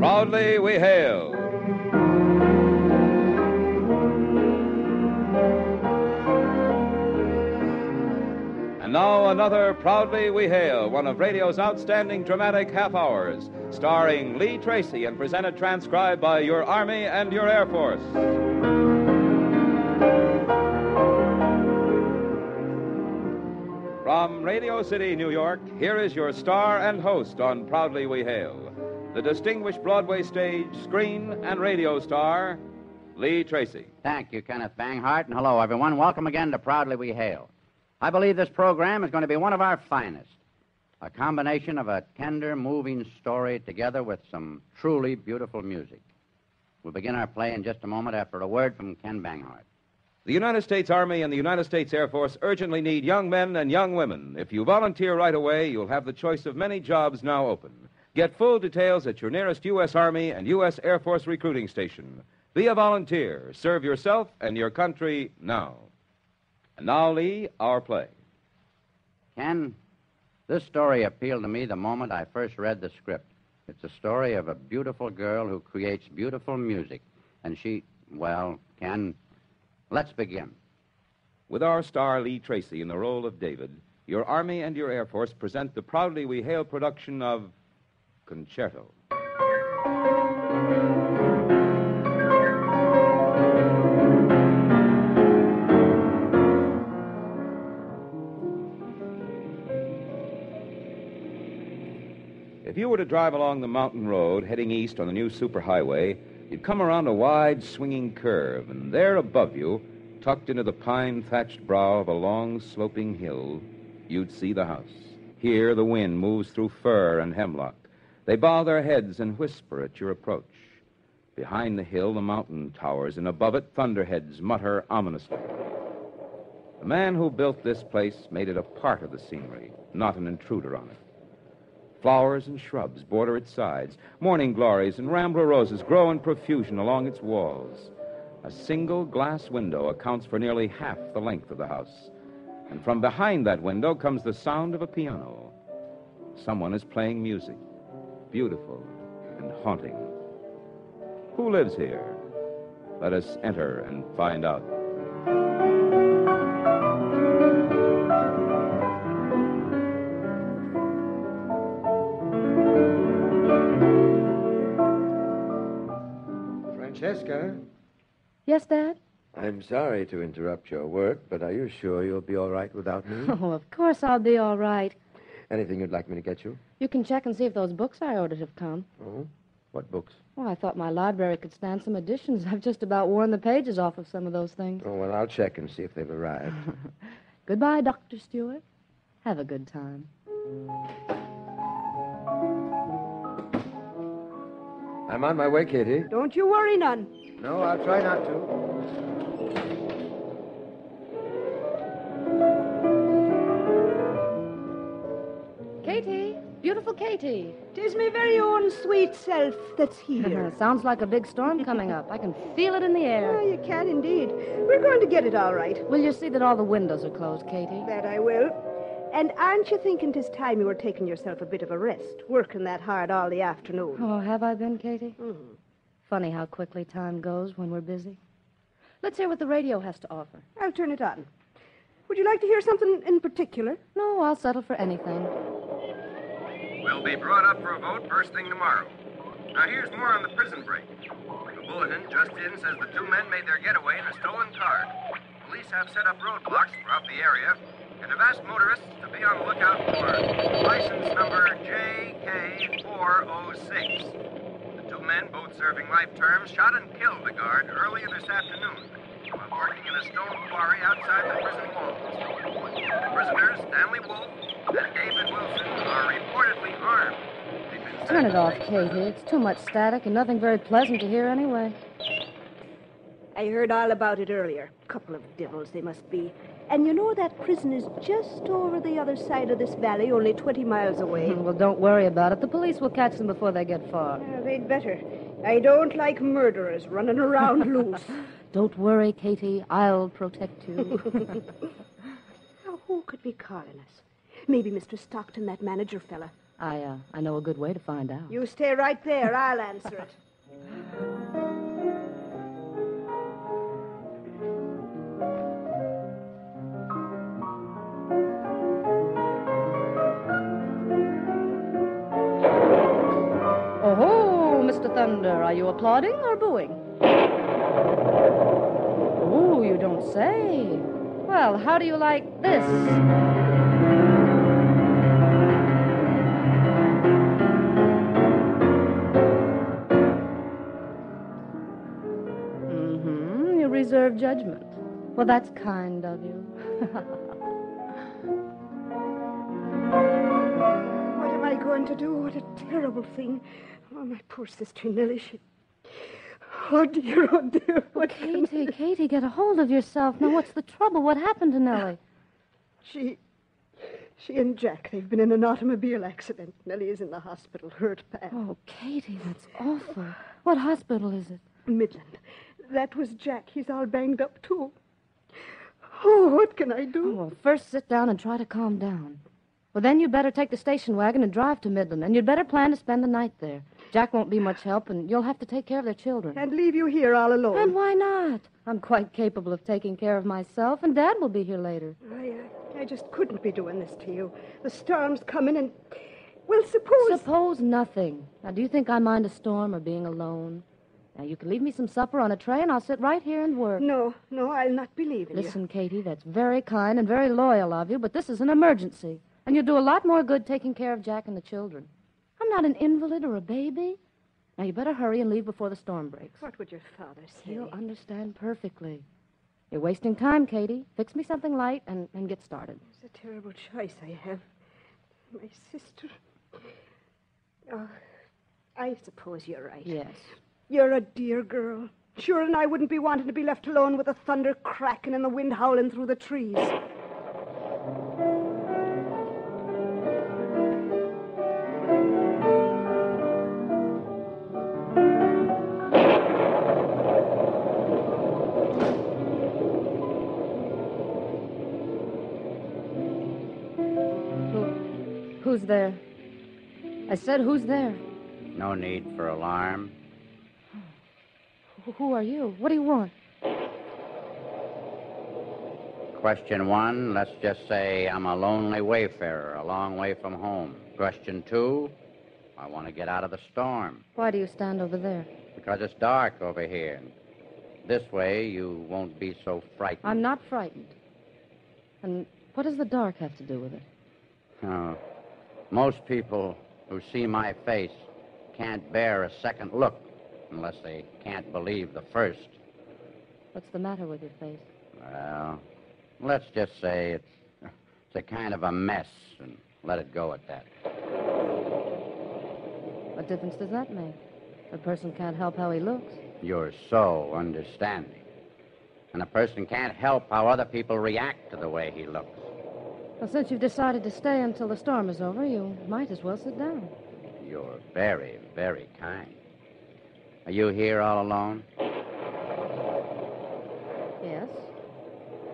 Proudly we hail. And now another Proudly We Hail, one of radio's outstanding dramatic half hours, starring Lee Tracy and presented transcribed by your Army and your Air Force. From Radio City, New York, here is your star and host on Proudly We Hail, the distinguished Broadway stage, screen, and radio star, Lee Tracy. Thank you, Kenneth Banghart, and hello, everyone. Welcome again to Proudly We Hail. I believe this program is going to be one of our finest. A combination of a tender, moving story together with some truly beautiful music. We'll begin our play in just a moment after a word from Ken Banghart. The United States Army and the United States Air Force urgently need young men and young women. If you volunteer right away, you'll have the choice of many jobs now open. Get full details at your nearest U.S. Army and U.S. Air Force recruiting station. Be a volunteer. Serve yourself and your country now. And now, Lee, our play. Ken, this story appealed to me the moment I first read the script. It's a story of a beautiful girl who creates beautiful music. And she, well, Ken, let's begin. With our star Lee Tracy in the role of David, your Army and your Air Force present the proudly we hail production of Concerto. If you were to drive along the mountain road heading east on the new superhighway, you'd come around a wide swinging curve, and there above you, tucked into the pine thatched brow of a long sloping hill, you'd see the house. Here the wind moves through fir and hemlock. They bow their heads and whisper at your approach. Behind the hill, the mountain towers, and above it, thunderheads mutter ominously. The man who built this place made it a part of the scenery, not an intruder on it. Flowers and shrubs border its sides. Morning glories and rambler roses grow in profusion along its walls. A single glass window accounts for nearly half the length of the house. And from behind that window comes the sound of a piano. Someone is playing music, beautiful and haunting. Who lives here? Let us enter and find out. Francesca, Yes, Dad? I'm sorry to interrupt your work, but are you sure you'll be all right without me? Oh, of course I'll be all right. Anything you'd like me to get you? You can check and see if those books I ordered have come. Oh? What books? Well, I thought my library could stand some additions. I've just about worn the pages off of some of those things. Oh, well, I'll check and see if they've arrived. Goodbye, Dr. Stewart. Have a good time. I'm on my way, Katie. Don't you worry none. No, I'll try not to. Beautiful Katie. Tis me very own sweet self that's here. Sounds like a big storm coming up. I can feel it in the air. you can indeed. We're going to get it all right. Will you see that all the windows are closed, Katie? That I will. And aren't you thinking 'tis time you were taking yourself a bit of a rest, working that hard all the afternoon? Oh, have I been, Katie? Mhm. Funny how quickly time goes when we're busy. Let's hear what the radio has to offer. I'll turn it on. Would you like to hear something in particular? No, I'll settle for anything. Will be brought up for a vote first thing tomorrow. Now, here's more on the prison break. The bulletin just in says the two men made their getaway in a stolen car. Police have set up roadblocks throughout the area and have asked motorists to be on the lookout for license number JK406. The two men, both serving life terms, shot and killed the guard earlier this afternoon while working in a stone quarry outside the prison walls. The prisoners, Stanley Wolf and David Wilson, Turn it off, Katie. It's too much static and nothing very pleasant to hear anyway. I heard all about it earlier. A couple of devils they must be. And you know that prison is just over the other side of this valley, only 20 miles away. well, don't worry about it. The police will catch them before they get far. Yeah, they'd better. I don't like murderers running around loose. Don't worry, Katie. I'll protect you. Now, who could be calling us? Maybe Mr. Stockton, that manager fella. I, uh, I know a good way to find out. You stay right there. I'll answer it. Oh, Mr. Thunder, are you applauding or booing? Oh, you don't say. Well, how do you like this? Reserve judgment. Well, that's kind of you. What am I going to do? What a terrible thing. Oh, my poor sister Nellie. She. Oh, dear, oh, dear. What can Katie, Katie, get a hold of yourself. Now, what's the trouble? What happened to Nellie? She. She and Jack, they've been in an automobile accident. Nellie is in the hospital, hurt bad. Oh, Katie, that's awful. What hospital is it? Midland. That was Jack. He's all banged up, too. Oh, what can I Oh, do? well, first sit down and try to calm down. Well, then you'd better take the station wagon and drive to Midland, and you'd better plan to spend the night there. Jack won't be much help, and you'll have to take care of their children. And leave you here all alone. And why not? I'm quite capable of taking care of myself, and Dad will be here later. I, I, I just couldn't be doing this to you. The storm's coming, and. Well, suppose. Suppose nothing. Now, do you think I mind a storm or being alone? Now, you can leave me some supper on a tray, and I'll sit right here and work. No, no, I'll not be leaving you. Listen, Katie, that's very kind and very loyal of you, but this is an emergency. And you'll do a lot more good taking care of Jack and the children. I'm not an invalid or a baby. Now, you better hurry and leave before the storm breaks. What would your father say? He'll understand perfectly. You're wasting time, Katie. Fix me something light and, and get started. It's a terrible choice I have. My sister. Oh, I suppose you're right. Yes. You're a dear girl. Sure, and I wouldn't be wanting to be left alone with the thunder cracking and the wind howling through the trees. Who, who's there? I said, who's there? No need for alarm. Who, are you? What do you want? Question one, let's just say I'm a lonely wayfarer, a long way from home. Question two, I want to get out of the storm Why do you stand over there? because it's dark over here. This way, you won't be so frightened. I'm not frightened. And what does the dark have to do with it? Oh, most people who see my face can't bear a second look unless they can't believe the first. What's the matter with your face? Well, let's just say it's, it's a kind of a mess, and let it go at that. What difference does that make? A person can't help how he looks. You're so understanding. And a person can't help how other people react to the way he looks. Well, since you've decided to stay until the storm is over, you might as well sit down. You're very, very kind. Are you here all alone? Yes.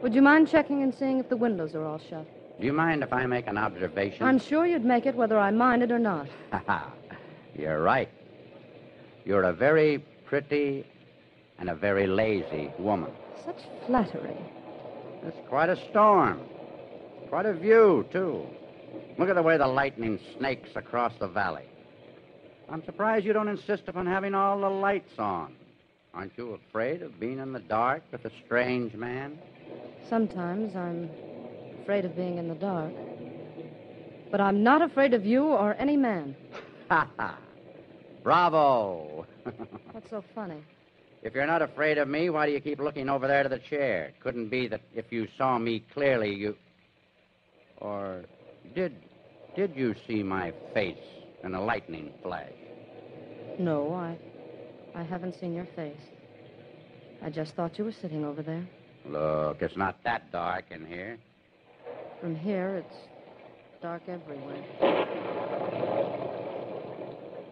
Would you mind checking and seeing if the windows are all shut? Do you mind if I make an observation? I'm sure you'd make it whether I minded or not. You're right. You're a very pretty and a very lazy woman. Such flattery. It's quite a storm. Quite a view, too. Look at the way the lightning snakes across the valley. I'm surprised you don't insist upon having all the lights on. Aren't you afraid of being in the dark with a strange man? Sometimes I'm afraid of being in the dark. But I'm not afraid of you or any man. Ha ha. Bravo. What's so funny? if you're not afraid of me, why do you keep looking over there to the chair? It couldn't be that if you saw me clearly, you. Or did. Did you see my face in a lightning flash? No, I I haven't seen your face. I just thought you were sitting over there. Look, it's not that dark in here. From here, it's dark everywhere.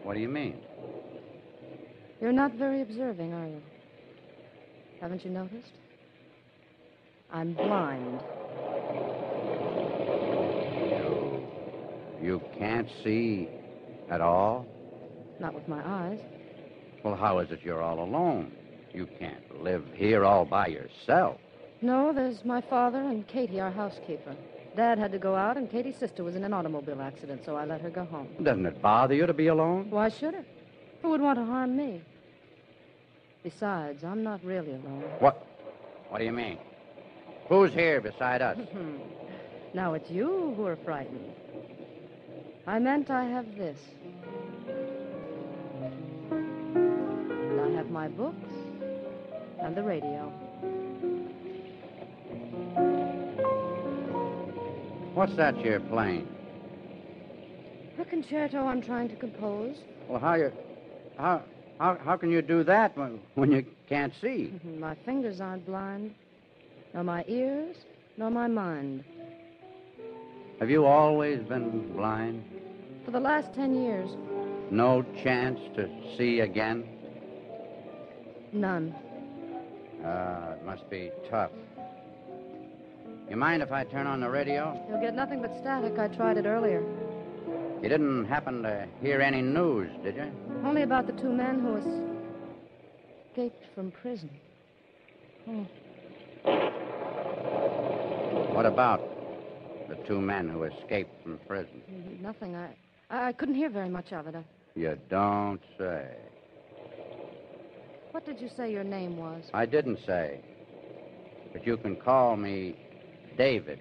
What do you mean? You're not very observing, are you? Haven't you noticed? I'm blind. You. You can't see at all? Not with my eyes. Well, how is it you're all alone? You can't live here all by yourself. No, there's my father and Katie, our housekeeper. Dad had to go out, and Katie's sister was in an automobile accident, so I let her go home. Doesn't it bother you to be alone? Why should it? Who would want to harm me? Besides, I'm not really alone. What? What do you mean? Who's here beside us? Now it's you who are frightened. I meant I have this. And I have my books and the radio. What's that you're playing? A concerto I'm trying to compose. Well, how you, how, how, how can you do that when, when you can't see? My fingers aren't blind, nor my ears, nor my mind. Have you always been blind? For the last ten years, No chance to see again? none. Ah, it must be tough. You mind if I turn on the radio? You'll get nothing but static. I tried it earlier. You didn't happen to hear any news, did you? Only about the two men who escaped from prison. Oh, What about the two men who escaped from prison? nothing. I, I couldn't hear very much of it. I, You don't say. what did you say your name was? I didn't say. But you can call me David.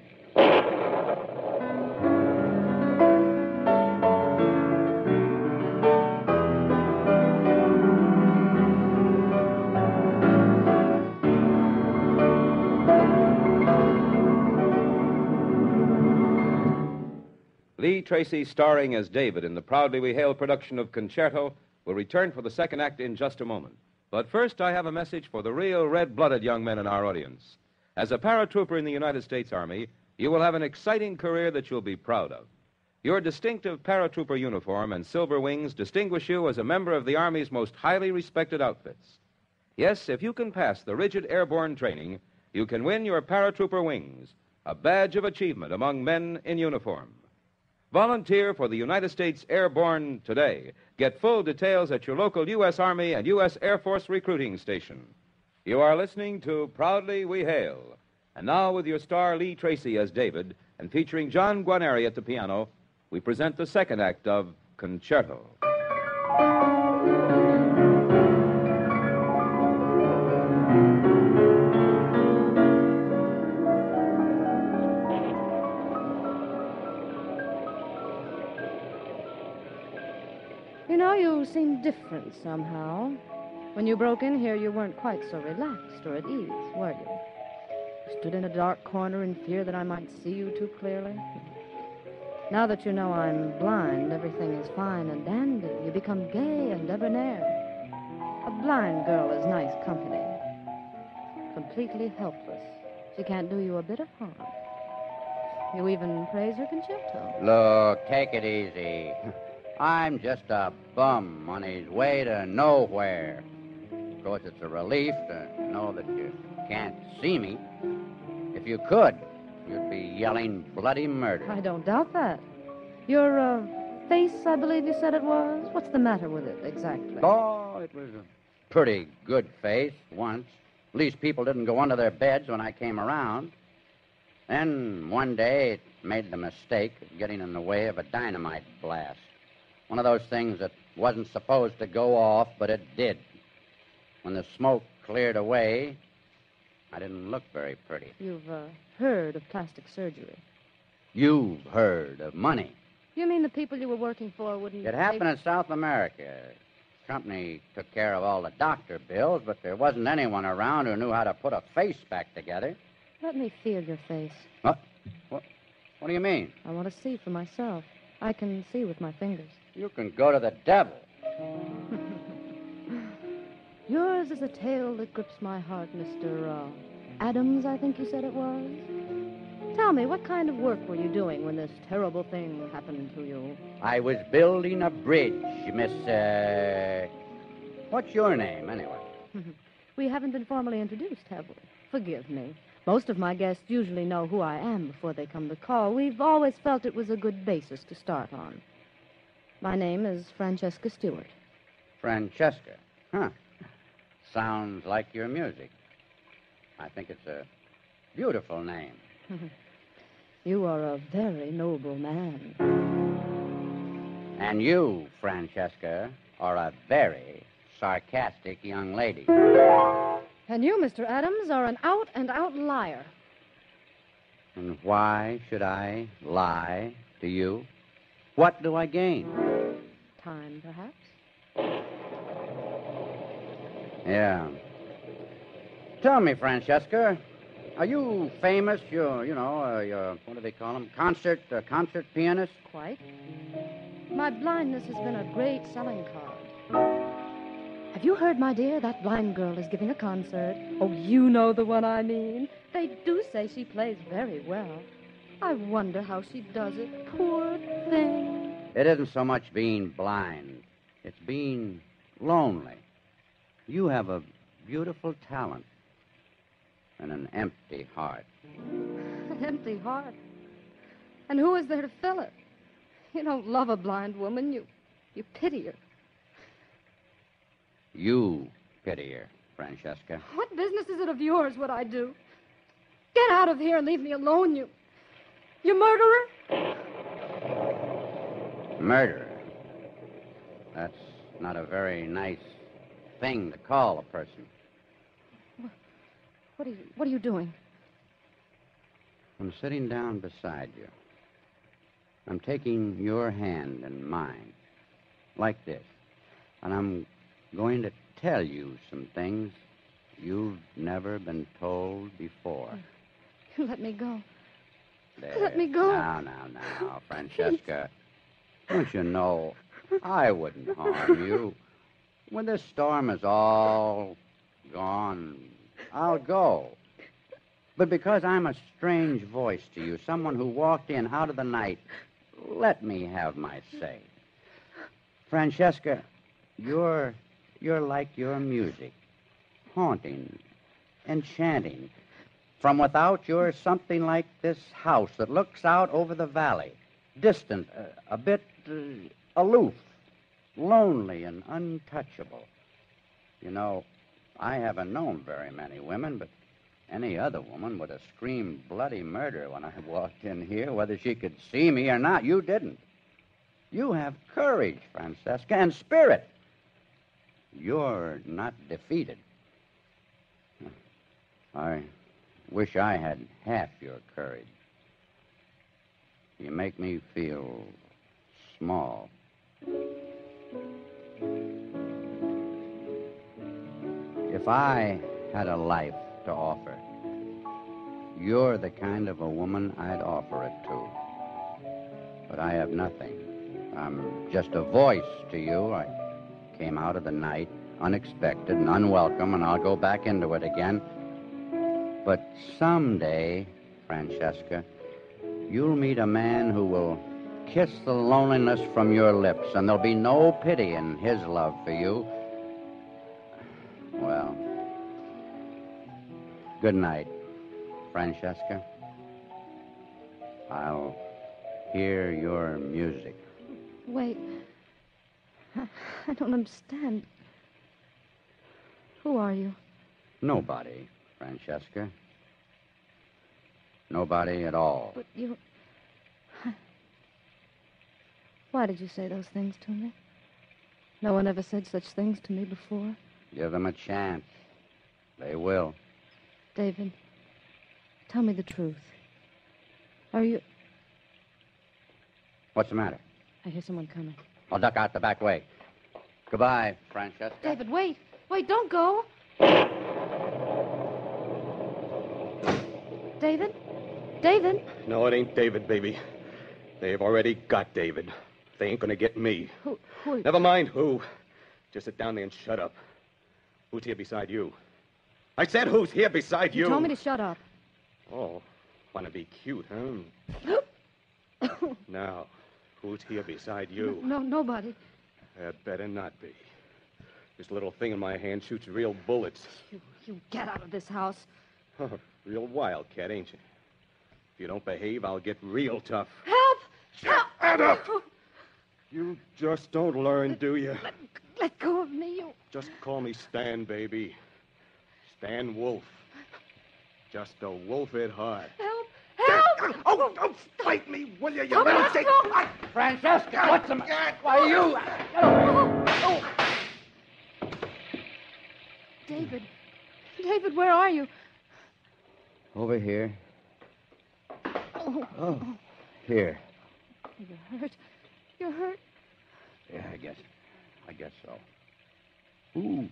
Tracy, starring as David in the Proudly We Hail production of Concerto, will return for the second act in just a moment. But first, I have a message for the real red blooded young men in our audience. As a paratrooper in the United States Army, you will have an exciting career that you'll be proud of. Your distinctive paratrooper uniform and silver wings distinguish you as a member of the Army's most highly respected outfits. Yes, if you can pass the rigid airborne training, you can win your paratrooper wings, a badge of achievement among men in uniform. Volunteer for the United States Airborne today. Get full details at your local U.S. Army and U.S. Air Force recruiting station. You are listening to Proudly We Hail. And now, with your star Lee Tracy as David and featuring John Guarnieri at the piano, we present the second act of Concerto. Seem different somehow. When you broke in here, you weren't quite so relaxed or at ease, were you? You stood in a dark corner in fear that I might see you too clearly. Now that you know I'm blind, everything is fine and dandy. You become gay and debonair. A blind girl is nice company. Completely helpless. She can't do you a bit of harm. You even praise her concerto. Look, take it easy. I'm just a bum on his way to nowhere. Of course, it's a relief to know that you can't see me. If you could, you'd be yelling bloody murder. I don't doubt that. Your uh, face, I believe you said it was. What's the matter with it exactly? Oh, it was a pretty good face once. At least people didn't go under their beds when I came around. Then one day it made the mistake of getting in the way of a dynamite blast. One of those things that wasn't supposed to go off, but it did. When the smoke cleared away, I didn't look very pretty. You've uh, heard of plastic surgery. You've heard of money. You mean the people you were working for wouldn't. It happened pay- in South America. The Company took care of all the doctor bills, but there wasn't anyone around who knew how to put a face back together. Let me feel your face. What? What, what do you mean? I want to see for myself. I can see with my fingers. You can go to the devil. Yours is a tale that grips my heart, Mr. Uh, Adams, I think you said it was. Tell me, what kind of work were you doing when this terrible thing happened to you? I was building a bridge, Miss. Uh... What's your name, anyway? We haven't been formally introduced, have we? Forgive me. Most of my guests usually know who I am before they come to call. We've always felt it was a good basis to start on. My name is Francesca Stewart. Francesca. Huh. Sounds like your music. I think it's a beautiful name. You are a very noble man. And you, Francesca, are a very sarcastic young lady. And you, Mr. Adams, are an out and out liar. And why should I lie to you? What do I gain? Time, perhaps? Yeah. Tell me, Francesca, are you famous? You're, you know, uh, you're, what do they call them? Concert, uh, concert pianist? Quite. My blindness has been a great selling card. Have you heard, my dear? That blind girl is giving a concert. Oh, you know the one I mean. They do say she plays very well. I wonder how she does it. Poor thing. It isn't so much being blind, it's being lonely. You have a beautiful talent and an empty heart. An empty heart. And who is there to fill it? You don't love a blind woman. You, you pity her. You pity her, Francesca. What business is it of yours what I do? Get out of here and leave me alone, you. You murderer? Murderer? That's not a very nice thing to call a person. What are you what are you doing? I'm sitting down beside you. I'm taking your hand in mine, like this. And I'm going to tell you some things you've never been told before. You let me go. There. Let me go. Now, now, now, Francesca. Don't you know I wouldn't harm you? When this storm is all gone, I'll go. But because I'm a strange voice to you, someone who walked in out of the night, let me have my say. Francesca, you're you're like your music, haunting, enchanting. From without, you're something like this house that looks out over the valley, distant, uh, a bit uh, aloof, lonely, and untouchable. You know, I haven't known very many women, but any other woman would have screamed bloody murder when I walked in here, whether she could see me or not. You didn't. You have courage, Francesca, and spirit. You're not defeated. I wish I had half your courage. You make me feel small. If I had a life to offer, you're the kind of a woman I'd offer it to. But I have nothing. I'm just a voice to you. I came out of the night unexpected and unwelcome, and I'll go back into it again. But someday, Francesca, you'll meet a man who will kiss the loneliness from your lips, and there'll be no pity in his love for you. Well, good night, Francesca. I'll hear your music. Wait. I, I don't understand. Who are you? Nobody, Francesca. Nobody at all. But you. Why did you say those things to me? No one ever said such things to me before. Give them a chance. They will. David, tell me the truth. Are you. What's the matter? I hear someone coming. I'll duck out the back way. Goodbye, Francesca. David, wait. Wait, don't go. David? David? No, it ain't David, baby. They've already got David. They ain't gonna get me. Who, who? Never mind who. Just sit down there and shut up. Who's here beside you? I said who's here beside you? You told me to shut up. Oh, wanna be cute, huh? now, who's here beside you? No, nobody. Had better not be. This little thing in my hand shoots real bullets. You, you get out of this house. real wildcat, ain't you? If you don't behave, I'll get real tough. Help! Help! up! Oh. You just don't learn, do you? Let, let go of me, you. Just call me Stan, baby. Stan Wolf. Just a wolf at heart. Help! Help! Oh, don't fight me, will you, you Come little on, thing? go. Francesca, what's the matter? Why, you. David. David, where are you? Over here. Oh, Oh. Here. you're hurt. You're hurt. Yeah, I guess. I guess so. Who.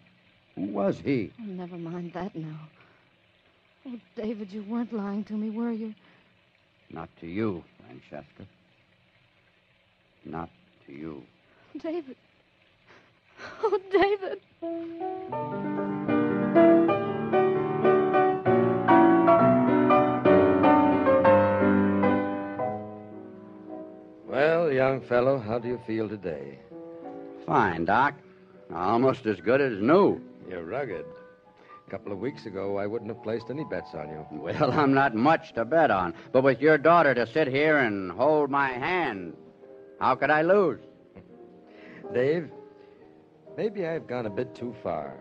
Who was he? Oh, never mind that now. Oh, David, you weren't lying to me, were you? Not to you, Francesca. Not to you. David. Oh, David. Young fellow, how do you feel today? Fine, Doc. Almost as good as new. You're rugged. A couple of weeks ago, I wouldn't have placed any bets on you. Well, I'm not much to bet on, but with your daughter to sit here and hold my hand, how could I lose? Dave, maybe I've gone a bit too far.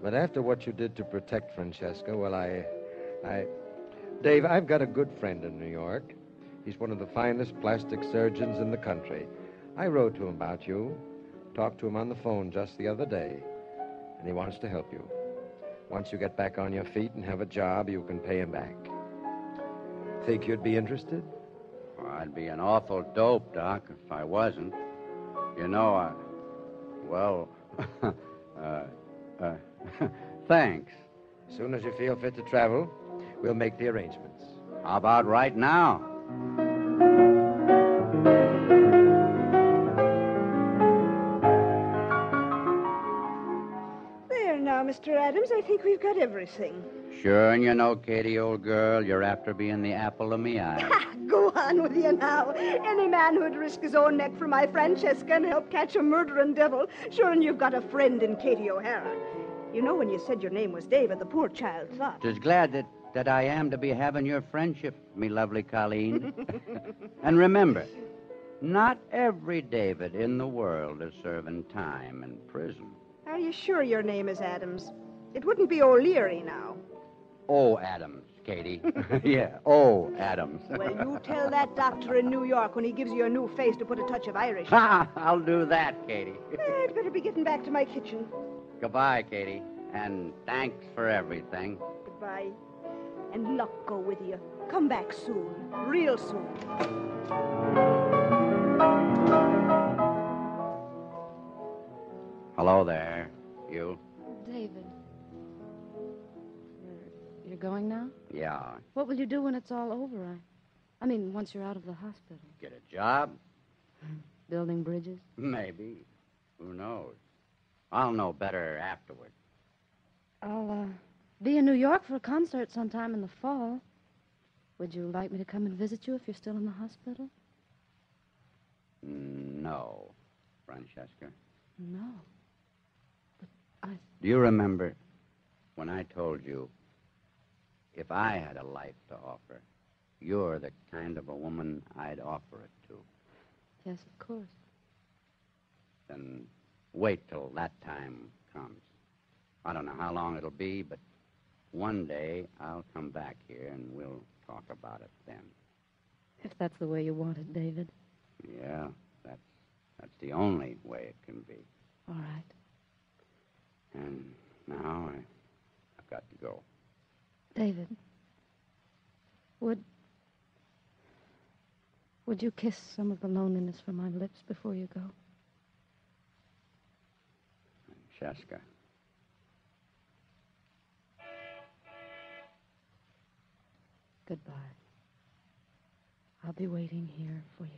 But after what you did to protect Francesca, well, I. I. Dave, I've got a good friend in New York. He's one of the finest plastic surgeons in the country. I wrote to him about you, talked to him on the phone just the other day, and he wants to help you. Once you get back on your feet and have a job, you can pay him back. Think you'd be interested? Well, I'd be an awful dope, Doc, if I wasn't. You know, I. Well, uh, uh, thanks. As soon as you feel fit to travel, we'll make the arrangements. How about right now? There now, Mr. Adams. I think we've got everything. Sure, and you know, Katie, old girl, you're after being the apple of me eye. Go on with you now. Any man who'd risk his own neck for my Francesca and help catch a murdering devil. Sure, and you've got a friend in Katie O'Hara. You know, when you said your name was David, the poor child thought. Just glad that, that I am to be having your friendship, me lovely Colleen. and remember, not every David in the world is serving time in prison. Are you sure your name is Adams? It wouldn't be O'Leary now. Oh, Adams, Katie. yeah, oh, Adams. Well, you tell that doctor in New York when he gives you a new face to put a touch of Irish. Ha! I'll do that, Katie. Eh, I'd better be getting back to my kitchen. Goodbye, Katie. And thanks for everything. Goodbye. And luck go with you. Come back soon. Real soon. Hello there. You? David. You're, you're going now? Yeah. What will you do when it's all over? I, I mean, once you're out of the hospital. Get a job? Building bridges? Maybe. Who knows? I'll know better afterward. I'll uh, be in New York for a concert sometime in the fall. Would you like me to come and visit you if you're still in the hospital? Mm, no, Francesca. No. But I. Do you remember when I told you if I had a life to offer, you're the kind of a woman I'd offer it to? Yes, of course. Then wait till that time comes. I don't know how long it'll be, but one day I'll come back here and we'll talk about it then. If that's the way you want it, David. Yeah, that's that's the only way it can be. All right. And now I, I've got to go. David. Would. Would you kiss some of the loneliness from my lips before you go? Shaska. Goodbye. I'll be waiting here for you.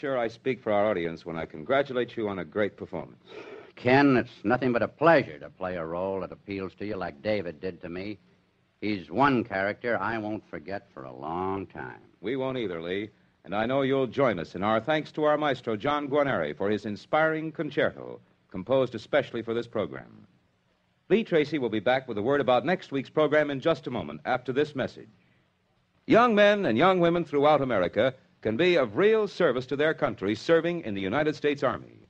Sure I speak for our audience when I congratulate you on a great performance. Ken, it's nothing but a pleasure to play a role that appeals to you like David did to me. He's one character I won't forget for a long time. We won't either, Lee. And I know you'll join us in our thanks to our maestro, John Guarnieri, for his inspiring concerto, composed especially for this program. Lee Tracy will be back with a word about next week's program in just a moment after this message. Young men and young women throughout America can be of real service to their country serving in the United States Army.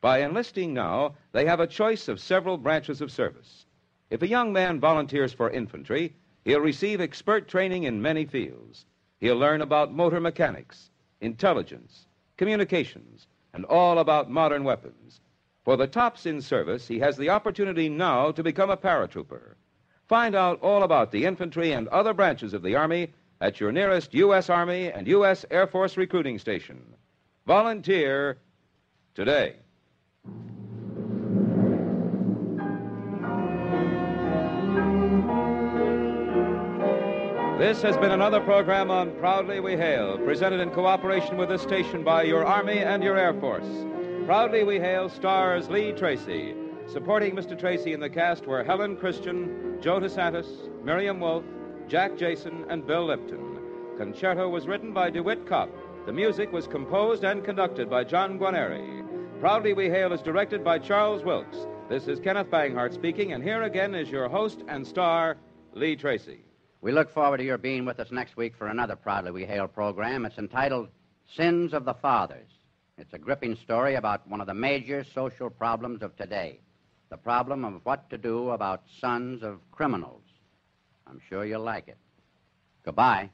By enlisting now, they have a choice of several branches of service. If a young man volunteers for infantry, he'll receive expert training in many fields. He'll learn about motor mechanics, intelligence, communications, and all about modern weapons. For the tops in service, he has the opportunity now to become a paratrooper. Find out all about the infantry and other branches of the Army at your nearest U.S. Army and U.S. Air Force recruiting station. Volunteer today. This has been another program on Proudly We Hail, presented in cooperation with this station by your Army and your Air Force. Proudly We Hail stars Lee Tracy. Supporting Mr. Tracy in the cast were Helen Christian, Joe DeSantis, Miriam Wolfe, Jack Jason, and Bill Lipton. Concerto was written by DeWitt Kopp. The music was composed and conducted by John Guarnieri. Proudly We Hail is directed by Charles Wilkes. This is Kenneth Banghart speaking, and here again is your host and star, Lee Tracy. We look forward to your being with us next week for another Proudly We Hail program. It's entitled Sins of the Fathers. It's a gripping story about one of the major social problems of today the problem of what to do about sons of criminals. I'm sure you'll like it. Goodbye.